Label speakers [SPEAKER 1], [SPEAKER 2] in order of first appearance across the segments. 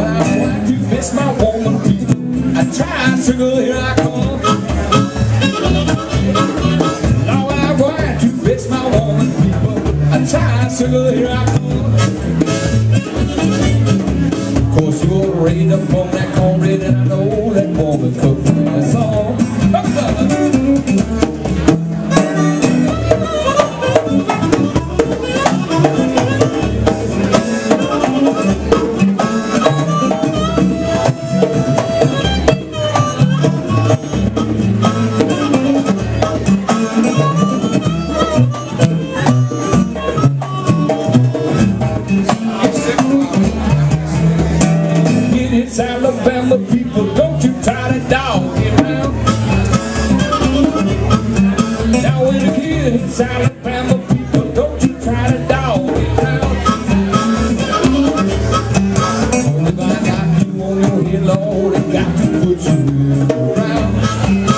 [SPEAKER 1] I want to fix my woman people. I here I come. Lord, I want to my woman people. I here I come. You're up on that cornbread and I know It is Alabama people, don't you try to dog it around. Now when kid hits Alabama people, don't you try to dog it around. Only by got you on your head, Lord, and got to put you around.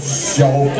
[SPEAKER 1] sure.